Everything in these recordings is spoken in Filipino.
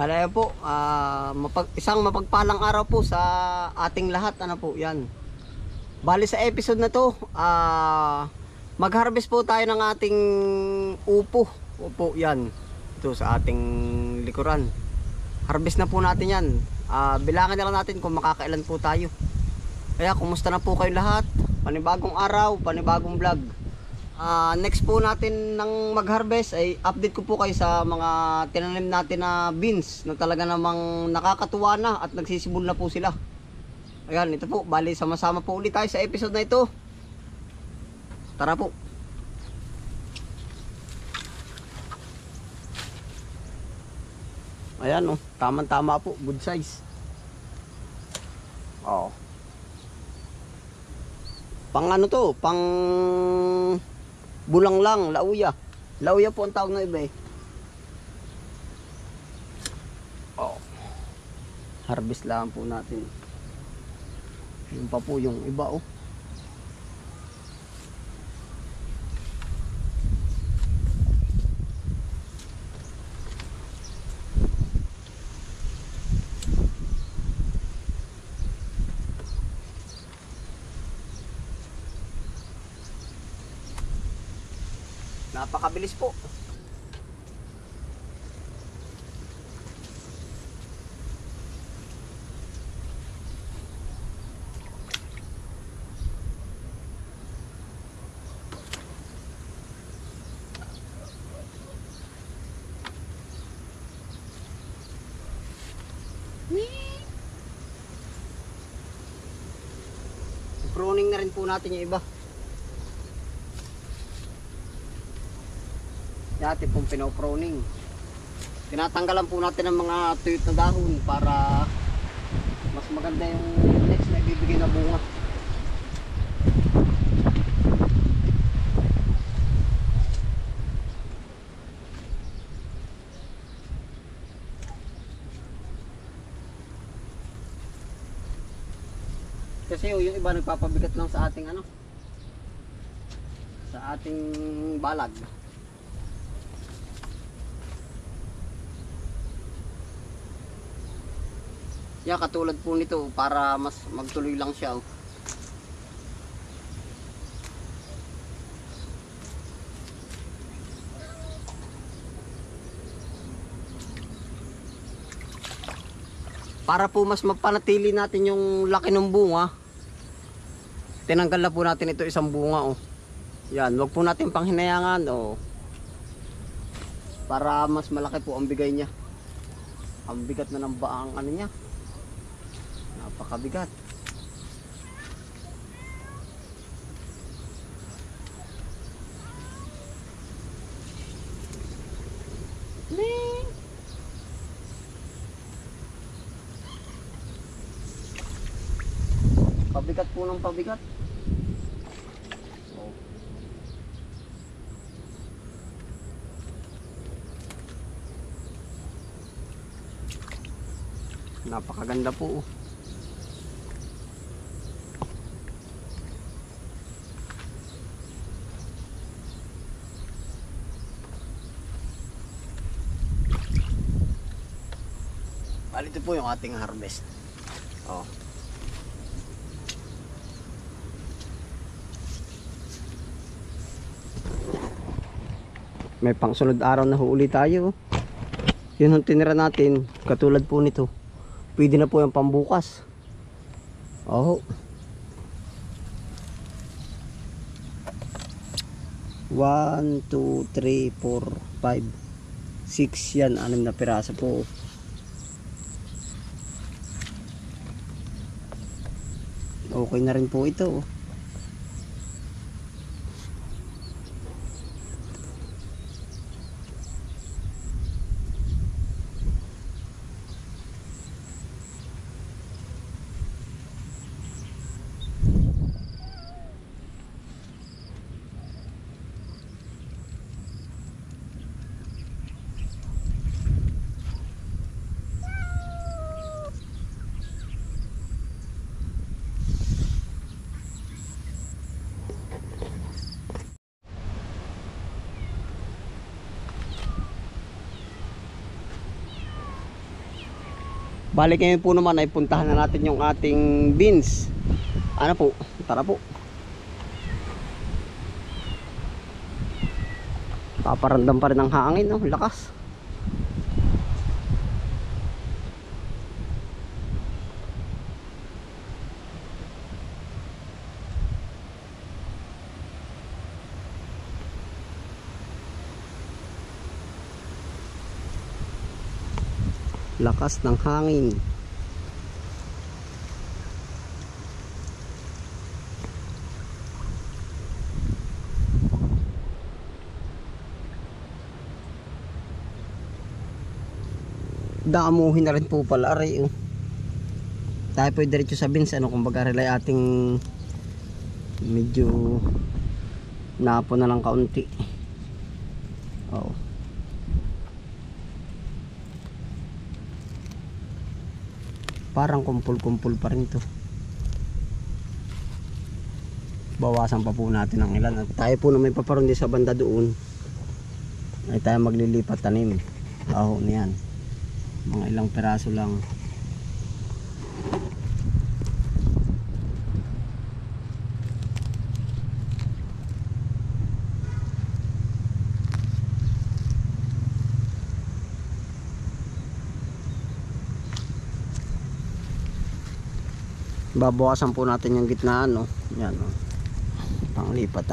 Yan po, ah, mapag, isang mapagpalang araw po sa ating lahat. Ano po, yan. Bali sa episode na to, ah, mag-harvest po tayo ng ating upo. Upo, yan. Ito sa ating likuran. Harvest na po natin yan. Ah, bilangan na lang natin kung makakailan po tayo. Kaya kumusta na po kayo lahat? Panibagong araw, panibagong vlog. Ah, next po natin ng mag-harvest ay update ko po kayo sa mga tinanim natin na beans na talaga namang nakakatuwa na at nagsisibol na po sila. Ayan, ito po, bali sama-sama po ulit tayo sa episode na ito. Tara po. Ayan oh, tamang-tama po, good size. Oh. Pang ano to, pang bulang lang, lauya. Lauya po ang tawag na iba eh. Oh. Harvest lang po natin. Yun pa po yung iba oh. Napakabilis po. Pruning na rin po natin yung iba. Dati pong pinoproning. Tinatanggalan po natin ng mga tuyot na dahon para mas maganda yung next na ibibigay na bunga. Kasi yung iba nagpapabigat lang sa ating ano sa ating balag. Yeah, katulad po nito para mas magtuloy lang siya. oh. Para po mas mapanatili natin yung laki ng bunga, tinanggal na po natin ito isang bunga oh. Yan, wag po natin panghinayangan oh. Para mas malaki po ang bigay niya. Ang bigat na ng baang ano niya. Napakabigat. Pabigat po ng pabigat. Napakaganda po. oh. Bali, ito po yung ating harvest. Oh. May pangsunod araw na huuli tayo. Yun ang tinira natin. Katulad po nito. Pwede na po yung pambukas. Oh. One, two, three, four, five, six yan. Anim na piraso po. Okay na rin po ito. oh. Balik ngayon po naman ay puntahan na natin yung ating beans. Ano po? Tara po. Paparandam pa rin ang hangin, no? Lakas. Lakas ng hangin. Damuhin na rin po pala aray oh. Tayo po diretso sa bins ano kumbaga relay ating medyo napo na lang kaunti. Oo. Parang kumpul-kumpul pa rin to. Bawasan pa po natin ang ilan. At tayo po na may paparoon din sa banda doon. Ay tayo maglilipat tanim. Aho niyan. Mga ilang peraso lang. Babawasan po natin yung gitna no yan no panglipat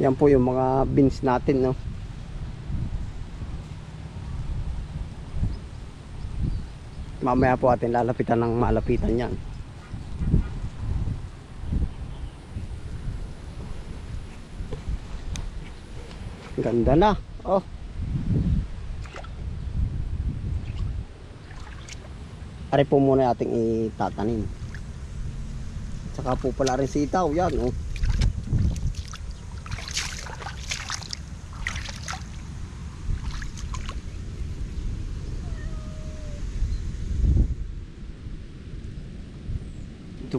yan po yung mga beans natin no mamaya po atin lalapitan ng malapitan yan ganda na oh Ari po muna ating itatanim. Saka po pala rin sitaw, yan oh.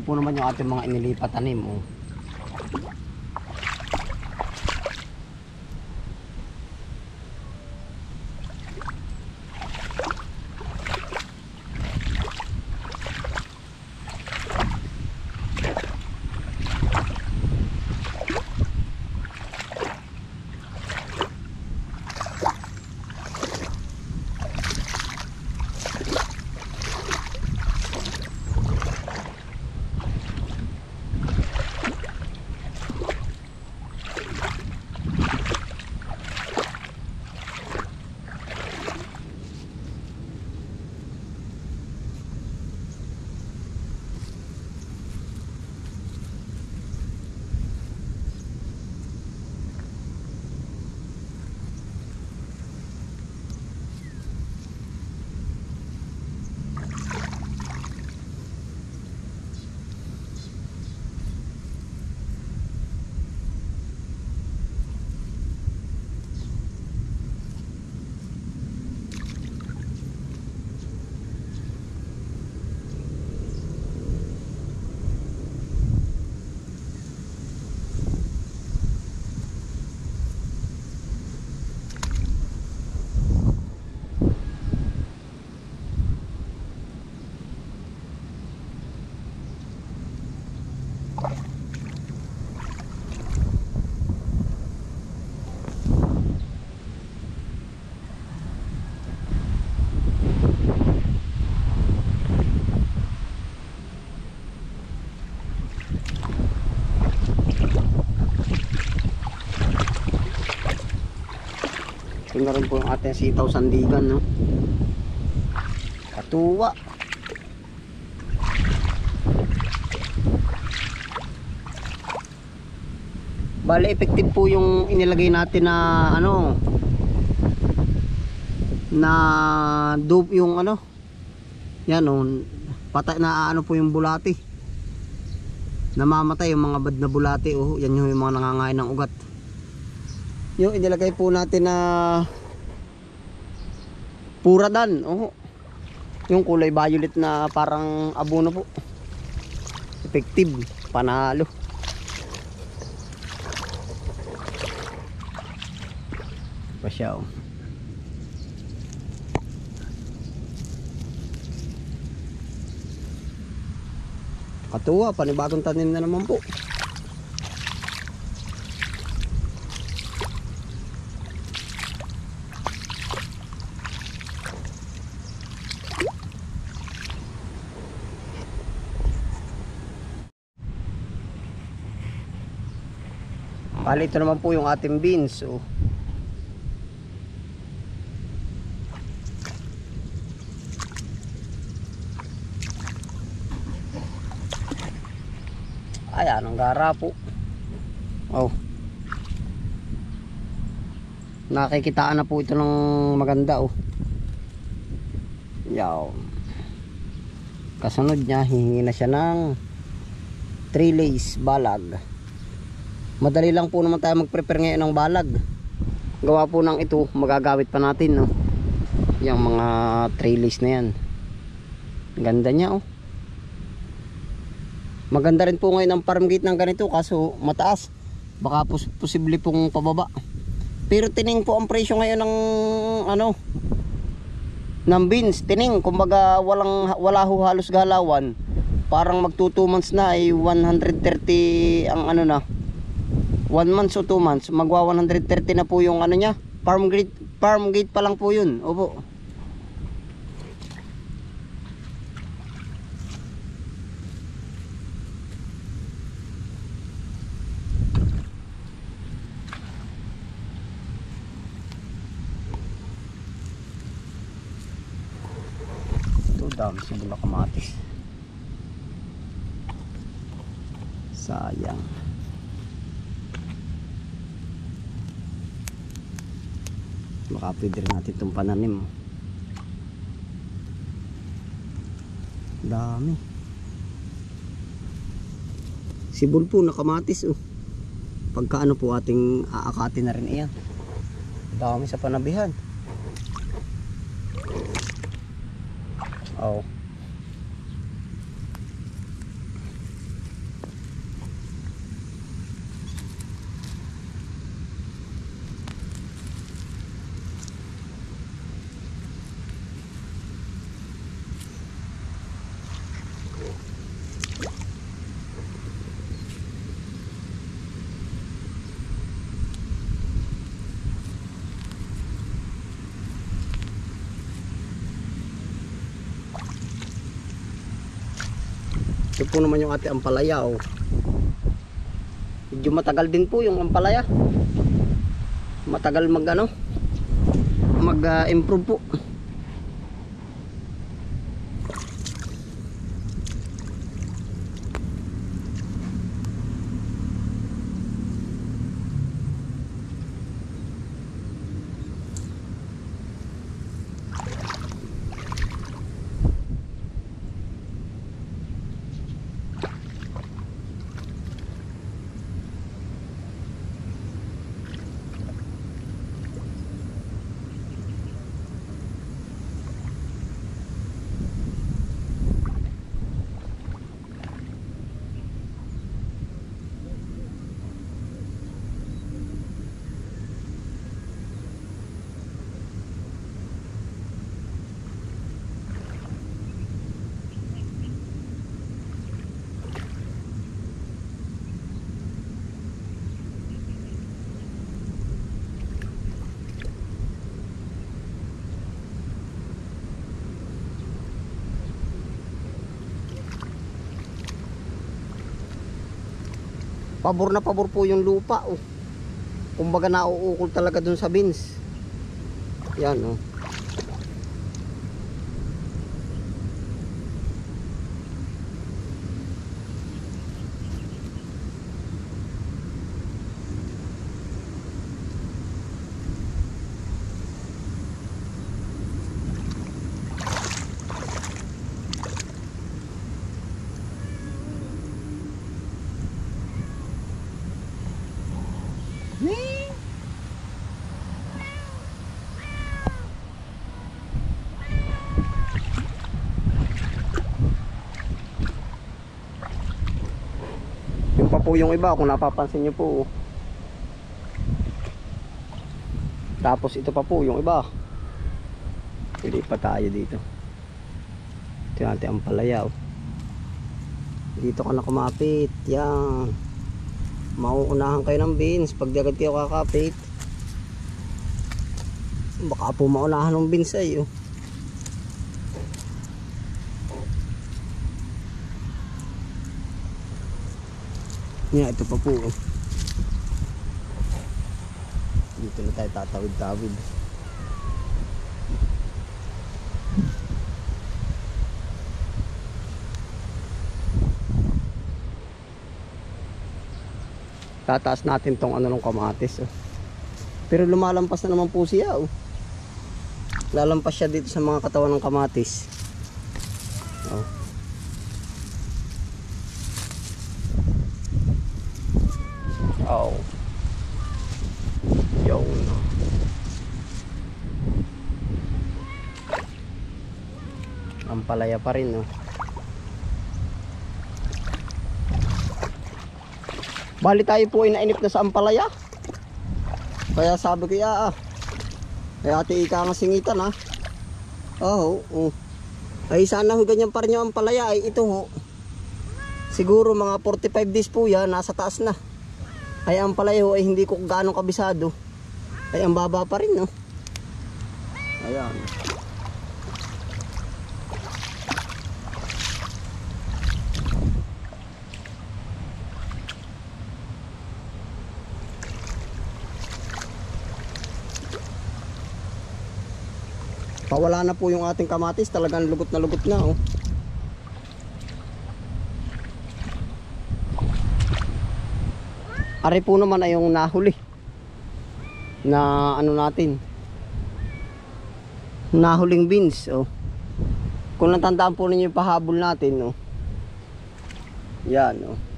Po naman yung ating mga inilipat tanim oh. Na rin po yung ating sitaw sandigan, no? Katuwa. Bale, effective po yung inilagay natin na ano na dope yung ano yan o patay na ano po yung bulati namamatay yung mga bad na bulati oh yan yung mga nangangain ng ugat yung inilagay po natin na puradan oh yung kulay violet na parang abono po. Effective panalo. Pa siya oh Katuwa, panibagong tanim na naman po. Bali, ito naman po yung ating beans. Oh. Ayan, ang gara po. Oh. Nakikitaan na po ito ng maganda oh. Yaw. Kasunod niya, hihingi na siya ng 3 lays balag. Madali lang po naman tayo mag-prepare ngayon ng balag. Gawa po ng ito, magagamit pa natin no. Yung mga 3 lays na yan. Ganda niya oh. Maganda rin po ngayon ang farm gate ng ganito kaso mataas. Baka pos posible pong pababa. Pero tining po ang presyo ngayon ng ano ng beans, tining kumbaga walang wala ho halos galawan. Parang magto 2 months na ay 130 ang ano na. 1 months o 2 months, magwa 130 na po yung ano niya. Farm gate farm gate pa lang po 'yun. Opo. Ito dami siguro kamatis. Sayang. Baka pwede rin natin itong pananim. Dami. Sibol po na kamatis oh. Pagka ano po ating aakatin na rin iyan. Dami sa panabihan. Oh. Ito po naman yung ate ampalaya oh. Medyo matagal din po yung ampalaya. Matagal mag ano? Mag ah, improve po. Pabor na pabor po yung lupa oh. Kumbaga nauukol talaga dun sa beans. Yan oh. Pa po yung iba kung napapansin nyo po. Tapos ito pa po yung iba. Pili pa tayo dito. Ito natin ang palaya. Dito ka na kumapit. Yan. Mauunahan kayo ng beans pag di agad kayo kakapit. Baka po maunahan ng beans ay oh. Yan, ito pa po. oh. Dito na tayo tatawid-tawid. Tataas natin tong ano ng kamatis. Oh. Pero lumalampas na naman po siya. Oh. Lalampas siya dito sa mga katawan ng kamatis. Oh. Oh. Yun. Ang palaya pa rin, no? Bali tayo po ay na sa ampalaya. Kaya sabi ko, ah, ah. Kaya ate ika nga singitan, ha? Oo, oh, Ay, sana ho ganyan pa rin yung ampalaya. Ay, ito ho. Siguro mga 45 days po yan, nasa taas na. Ay ang palayo ay hindi ko gaano kabisado. Ay ang baba pa rin no. Ayan. Pawala na po yung ating kamatis, talagang lugot na lugot na oh. Ari po naman ay yung nahuli. Na ano natin. Nahuling beans, oh. Kung natandaan po ninyo yung pahabol natin, oh. Yan, oh.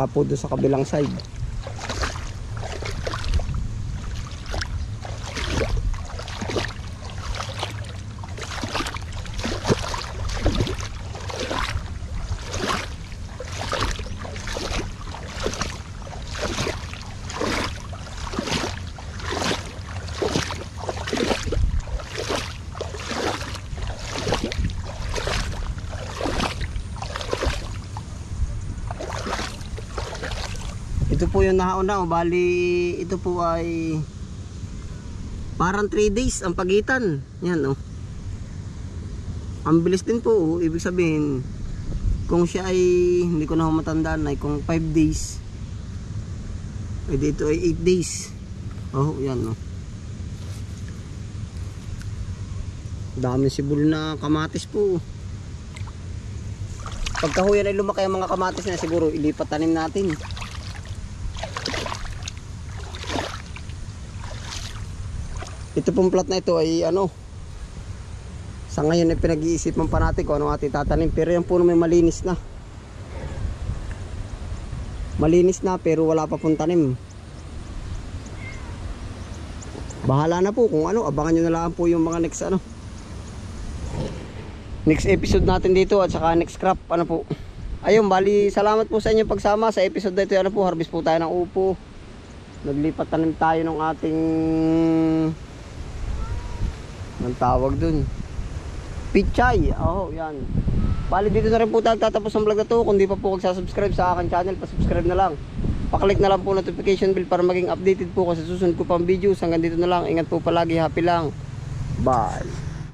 Tsaka po doon sa kabilang side. Po yung nauna, oh. bali ito po ay parang 3 days ang pagitan. Yan oh. Ang bilis din po, oh. ibig sabihin kung siya ay hindi ko na matandaan ay kung 5 days. Ay dito ay 8 days. Oh, yan oh. Dami sibol na kamatis po. oh. Pagka ho yan ay lumaki ang mga kamatis na siguro ilipat tanim natin. Ito pong plot na ito ay ano sa ngayon ay pinag-iisipan pa natin kung ano ating tatanim pero yan po may malinis na. Malinis na pero wala pa pong tanim. Bahala na po kung ano abangan nyo na lang po yung mga next ano next episode natin dito at saka next crop ano po. Ayun bali salamat po sa inyo pagsama sa episode na ito ano po harvest po tayo ng upo. Naglipat tanim tayo ng ating ang tawag dun pichay oh yan Bali dito na rin po tayo tatapos ang vlog na to. Kung di pa po subscribe sa akin channel, pa-subscribe na lang. Paklik na lang po notification bell para maging updated po ko sa susunod ko pang videos. Hanggang dito na lang. Ingat po palagi. Happy lang. Bye.